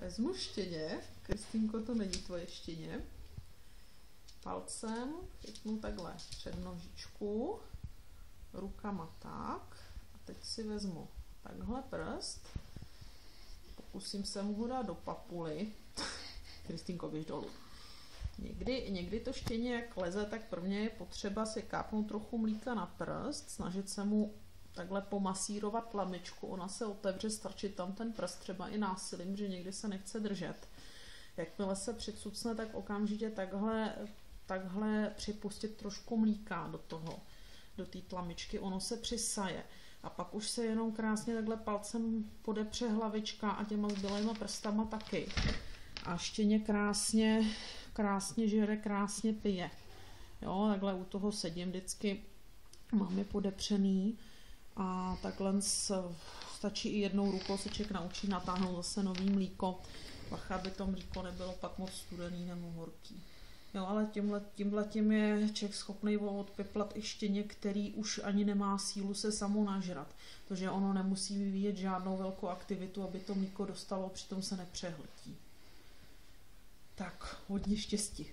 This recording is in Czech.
vezmu štěně, Kristýnko, to není tvoje štěně, palcem. Chytnu takhle před nožičku, rukama tak. A teď si vezmu takhle prst, pokusím se mu ho dát do papuly, Kristýnko, běž dolů. Někdy, někdy to štěně jak leze, tak prvně je potřeba si kápnout trochu mlíka na prst, snažit se mu takhle pomasírovat tlamičku, ona se otevře, strčit tam ten prst třeba i násilím, že někdy se nechce držet. Jakmile se přicucne, tak okamžitě takhle, takhle připustit trošku mlíka do toho, do té tlamičky, ono se přisaje. A pak už se jenom krásně takhle palcem podepře hlavička a těma zbylejma prstama taky. A štěně krásně, krásně žere, krásně pije. Jo, takhle u toho sedím vždycky, mám je podepřený a takhle stačí i jednou rukou se člověk naučí natáhnout zase nový mlíko, bacha, aby to mlíko nebylo pak moc studený nebo horký. Jo, ale tímhle, tímhle tím je člověk schopný odpeplat i štěně, který už ani nemá sílu se samou nažrat. Protože ono nemusí vyvíjet žádnou velkou aktivitu, aby to mlíko dostalo, přitom se nepřehltí. Tak, hodně štěstí.